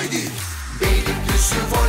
Haydi. Beylikdüzü var